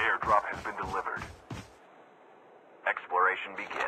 Airdrop has been delivered. Exploration begins.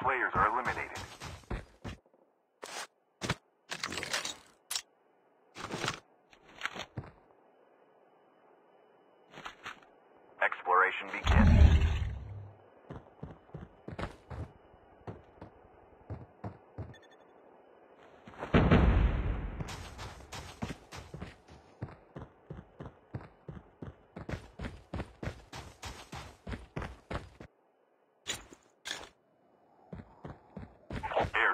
Players are eliminated. Exploration begins.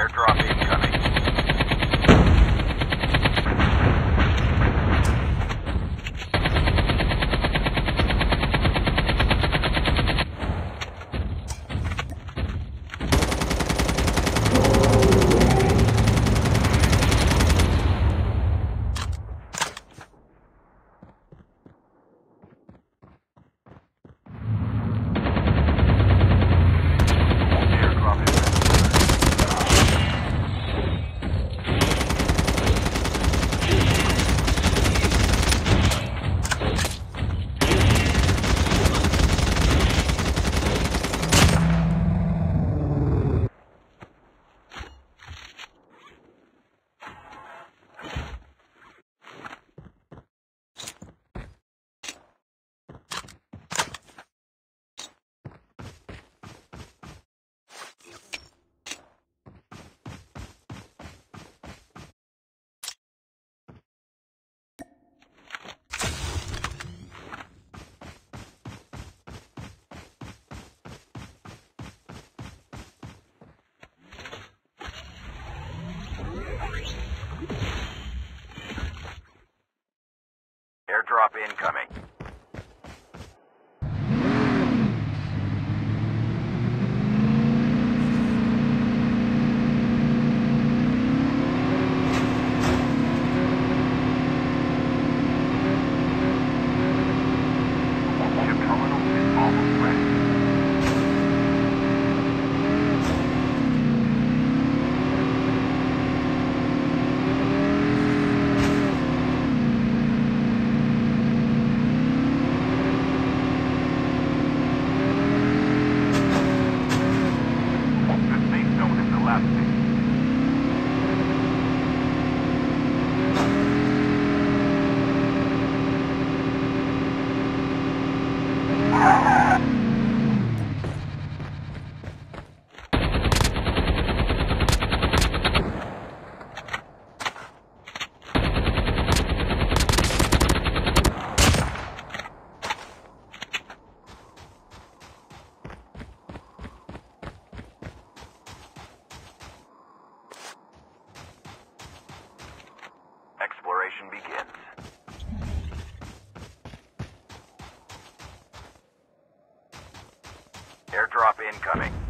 Airdrop incoming. Airdrop incoming. Ship terminal is almost ready. The safe zone is elapsing. Exploration begins. Airdrop incoming.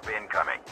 Airdrop incoming.